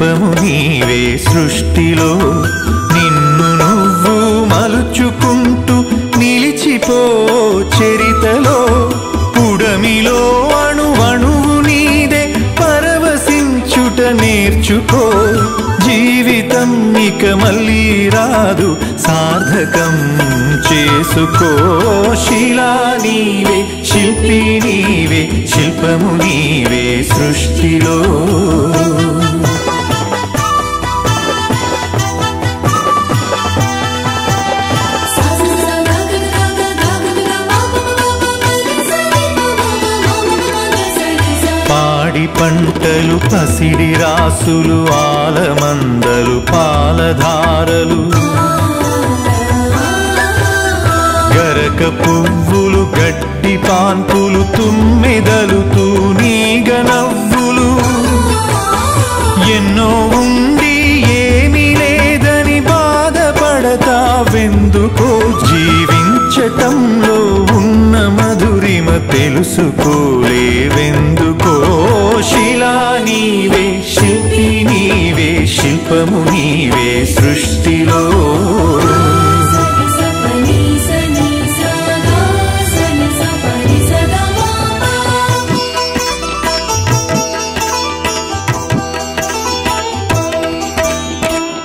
శిల్పము నీవే సృష్టిలో. నిన్ను నువ్వు మలుచుకుంటూ నిలిచిపో చరితలో. పుడమిలో అణువణువు నీదే పరవశించుట నేర్చుకో. జీవితం ఇక మళ్ళీ రాదు సార్థకం చేసుకో. శిలా నీవే శిల్పి నీవే శిల్పము నీ రాసులు ఆలమందలు పాలధారలు. గరక పువ్వులు గడ్డి పాన్పులు తుమ్మెదలు తూనీగ నవ్వులు. ఎన్నో ఉండి ఏమీ లేదని బాధపడతా వెందుకో జీవించటంలో ఉన్న మధురిమ తెలుసుకో సర్వము నీవే సృష్టిలో.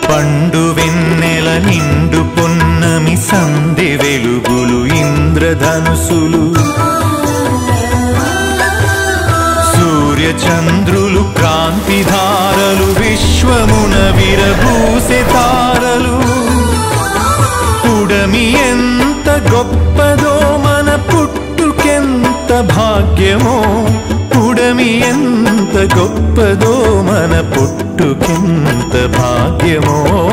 పండు వెన్నెల నిండు పొన్నమి సంధి వెలుగులు ఇంద్రధనుసులు. సూర్య చంద్రులు విష విశ్వమున విరబూసె తారలు. పుడమి ఎంత గొప్పదో మన పుట్టుకెంత భాగ్యమో. పుడమి ఎంత గొప్పదో మన పుట్టుకెంత భాగ్యమో.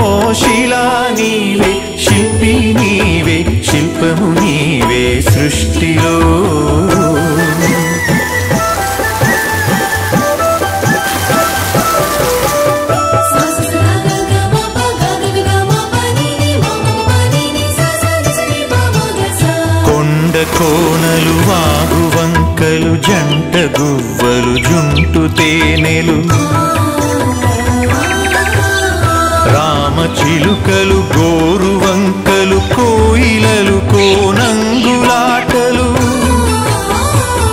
కోనలు వాగు వంకలు జంట గువ్వలు జుంటు తేనెలు. రామ చిలుకలు గోరు వంకలు కోయిలలు కోనంగులాటలు.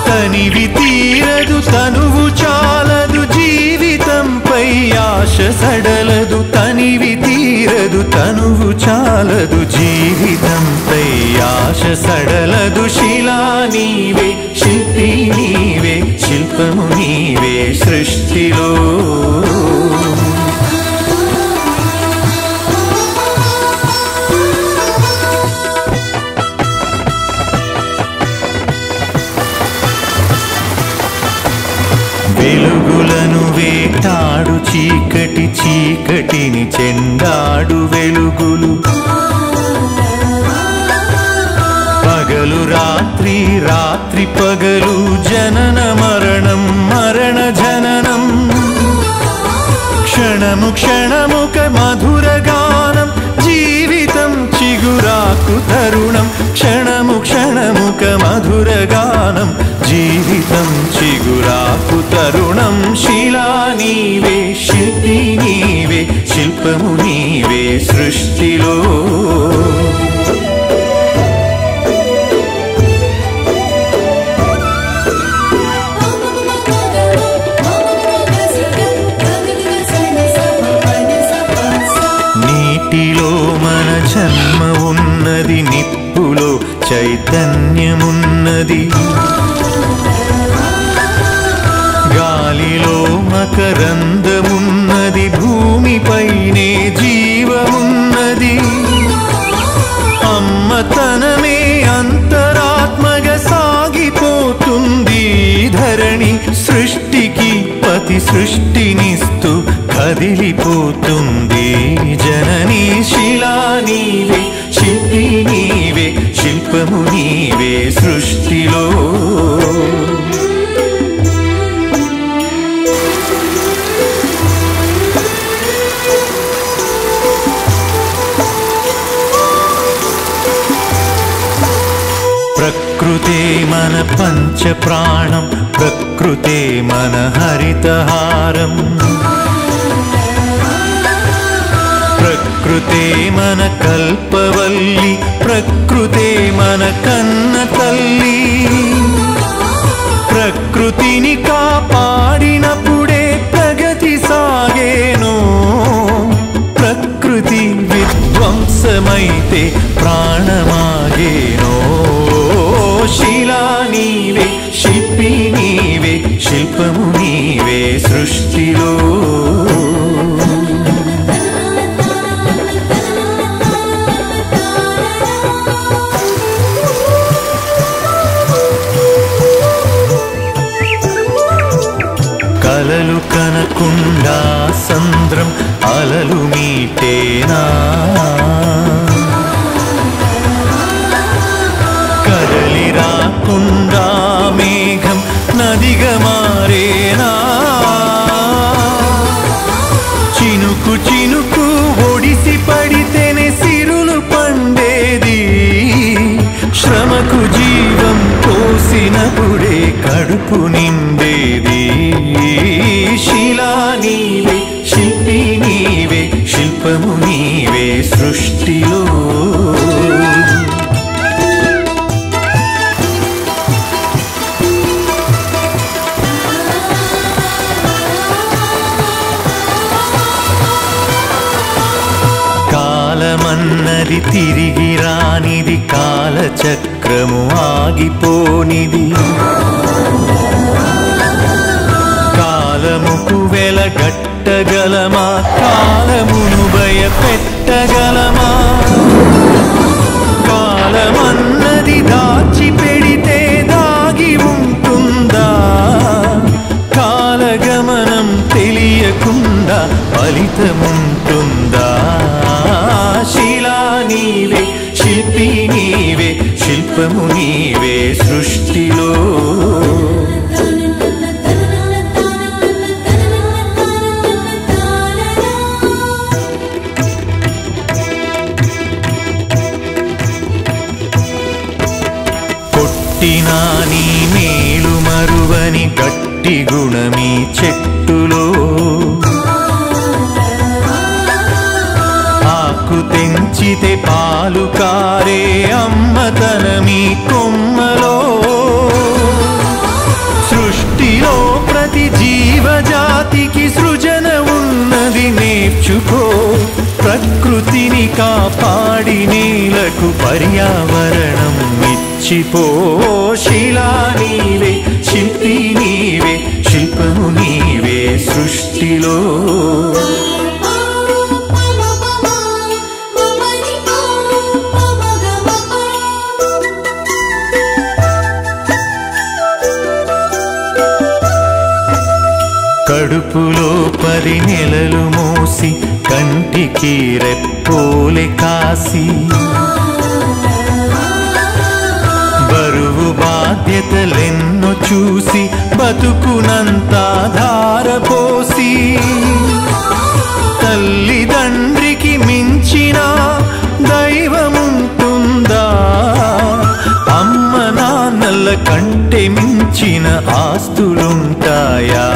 తనివి తీరదు తనువు చా ఆశ సడలదు తనివి తీరదు తనువు చాలదు జీవితంపై ఆశ సడలదు. శిలా నీవే శిల్పి నీవే శిల్పము నీవే సృష్టిలో. రాత్రి పగలు జనన మరణం మరణ జననం. క్షణము క్షణముక మధుర గానం జీవితం చిగురాకు తరుణం. క్షణము క్షణముక మధుర గానం జీవితం చిగురాకు తరుణం. శిలా నీవే శిల్పి నీవే శిల్పము నీవే సృష్టిలో. చైతన్యమున్నది. గాలిలో మకరందమున్నది. భూమిపైనే జీవమున్నది. అమ్మ తనమే అంతరాత్మగ సాగిపోతుంది. ధరణి సృష్టికి పతి సృష్టినిస్తూ కదిలిపోతుంది. జననీ శిలా నీవే శిల్పము నీవే సృష్టిలో. ప్రకృతే మన పంచ ప్రాణం ప్రకృతే మన హరితహారం. ప్రకృతే మన కల్పవల్లి ప్రకృతే మన కన్న తల్లి. ప్రకృతిని కాపాడినప్పుడే ప్రగతి సాగేను. ప్రకృతి విధ్వంసమైతే గుండా సంద్రం అలలు మీటేనా కదలి రాకుండా మేఘం నదిగా మారేనా చినుకు చినుకు ఒడిసి పడితేనే సిరులు పండేది. శ్రమకు జీవం పోసినప్పుడే కడుపు నిండేది. కాలమన్నది తిరిగి రానిది కాలచక్రము ఆగిపోనిది. కాలముకు వెలగట్టగలమా కాలమును భయపెట్టగలమా కాలమన్నది దాచి పెడితే దాగి ఉంటుందా? కాలగమనం తెలియకుండా ఫలితము శిల్పము నీవే సృష్టిలో. కొట్టినా నీ మేలు మరువని గట్టి గుణమీ చెట్టులో. ఆకు తెంచితే పాలు కొమ్మలో. సృష్టిలో ప్రతి జీవజాతికి సృజన ఉన్నది నేర్చుకో. ప్రకృతిని కాపాడి నీలకు పర్యావరణం ఇచ్చిపో. శిలా నీవే శిల్పి నీవే శిల్పము నీవే సృష్టిలో. కడుపులో పది నెలలు మోసి కంటికి రెప్పోలే కాసి. బరువు బాధ్యతలెన్నో చూసి బతుకునంత ధారపోసి తల్లిదండ్రికి మించిన దైవముంటుందా? అమ్మ నాన్నల కంటే మించిన ఆస్తులుంటాయా?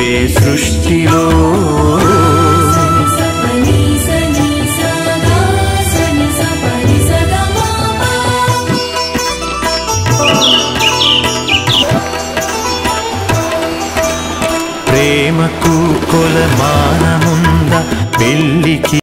నీవే సృష్టిలో. ప్రేమకు కొలమానముంద పెళ్ళికి